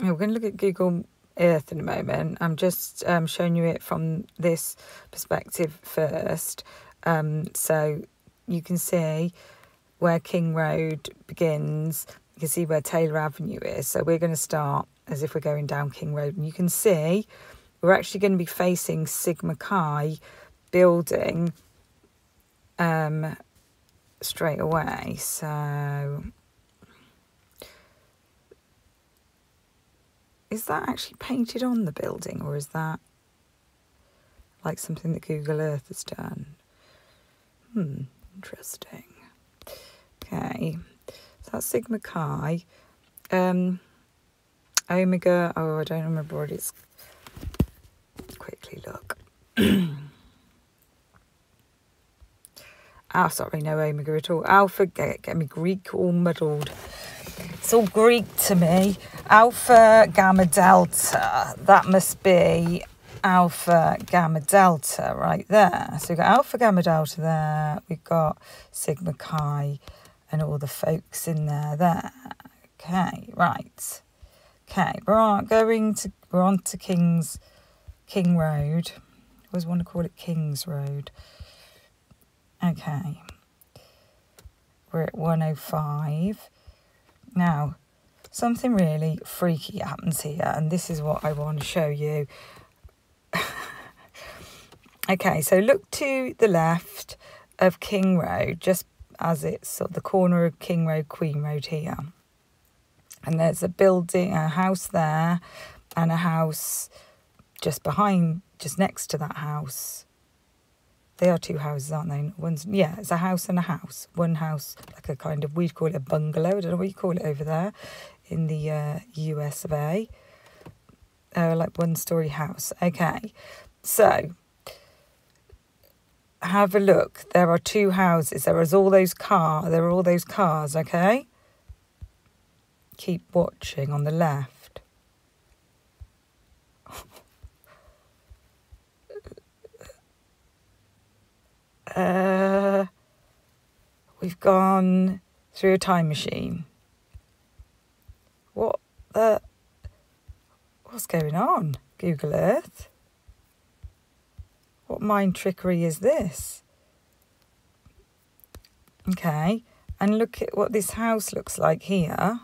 we're going to look at Google Earth in a moment. I'm just um, showing you it from this perspective first. Um, so you can see where King Road begins. You can see where Taylor Avenue is. So we're going to start as if we're going down King Road. And you can see we're actually going to be facing Sigma Chi building um, straight away. So is that actually painted on the building or is that like something that Google Earth has done? Hmm, interesting. Okay, so that's Sigma Chi. Um, Omega, oh, I don't remember what it's. Quickly look. oh, sorry, no Omega at all. Alpha, get, get me Greek all muddled. It's all Greek to me. Alpha, Gamma, Delta. That must be Alpha, Gamma, Delta right there. So we've got Alpha, Gamma, Delta there. We've got Sigma, Chi and all the folks in there there. Okay, right. Okay, we're on, going to we're on to King's King Road. I always want to call it King's Road. Okay. We're at 105. Now, something really freaky happens here, and this is what I want to show you. okay, so look to the left of King Road, just as it's sort of the corner of King Road, Queen Road here. And there's a building, a house there, and a house just behind, just next to that house. They are two houses, aren't they? One's yeah, it's a house and a house. One house, like a kind of we'd call it a bungalow. I don't know what you call it over there in the uh, US of A. Uh, like one story house. Okay, so have a look. There are two houses. There is all those car. There are all those cars. Okay. Keep watching on the left. uh, we've gone through a time machine. What the? What's going on? Google Earth. What mind trickery is this? Okay, and look at what this house looks like here.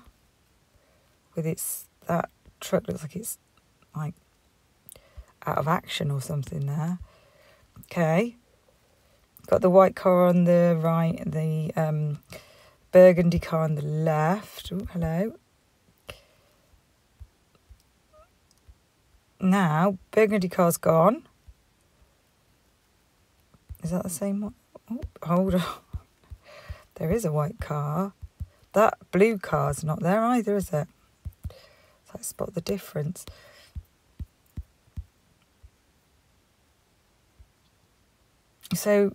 With its that truck looks like it's like out of action or something there. Okay, got the white car on the right, the um, burgundy car on the left. Oh, hello. Now, burgundy car's gone. Is that the same one? Oh, hold on. There is a white car. That blue car's not there either, is it? So I spot the difference. So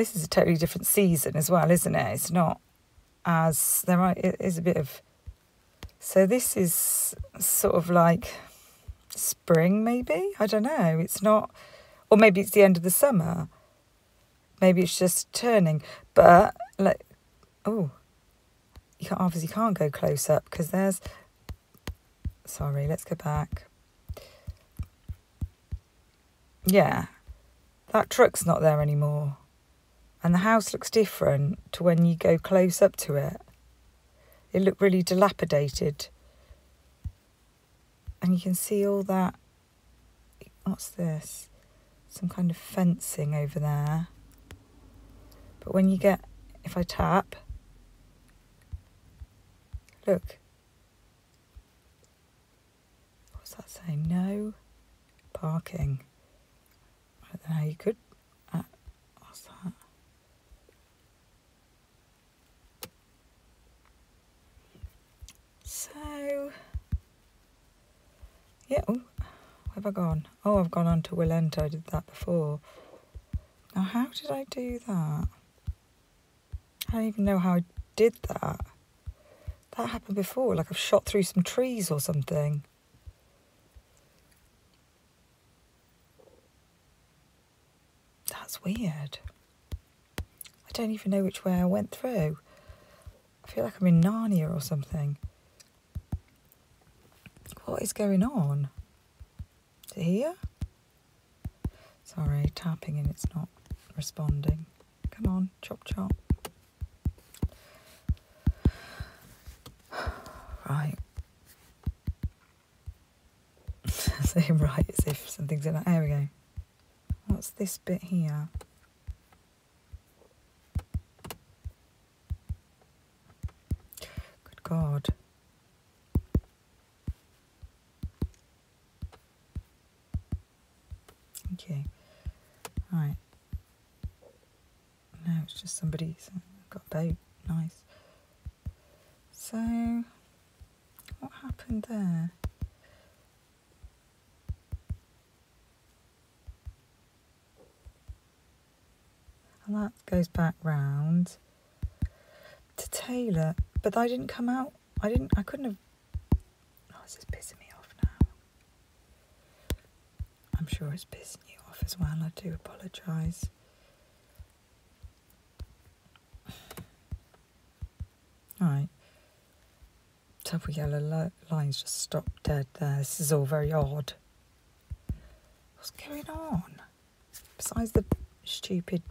this is a totally different season as well, isn't it? It's not as there are, it is a bit of so this is sort of like spring, maybe? I don't know. It's not, or maybe it's the end of the summer. Maybe it's just turning. But, like, oh, you can't, obviously can't go close up because there's, sorry, let's go back. Yeah, that truck's not there anymore. And the house looks different to when you go close up to it. It looked really dilapidated and you can see all that. What's this? Some kind of fencing over there. But when you get, if I tap, look. What's that saying? No parking. I don't know you could. Uh, what's that? So. Yeah, oh, where have I gone? Oh, I've gone on to Walenta. I did that before. Now, how did I do that? I don't even know how I did that. That happened before, like I've shot through some trees or something. That's weird. I don't even know which way I went through. I feel like I'm in Narnia or something. What is going on? Is it here? Sorry, tapping and it's not responding. Come on, chop chop. Right. Saying right as if something's in that. There we go. What's this bit here? Good God. Right. No, it's just somebody's got a boat. Nice. So, what happened there? And that goes back round to Taylor. But I didn't come out. I didn't. I couldn't have. Oh, this is pissing me off now. Sure it's pissing you off as well. I do apologise. Alright. Double yellow li- lines just stopped dead there. This is all very odd. What's going on? Besides the stupid.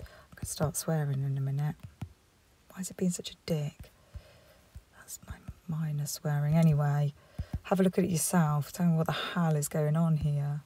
I can start swearing in a minute. Why is it being such a dick? That's my minor swearing. Anyway, have a look at it yourself. Tell me what the hell is going on here.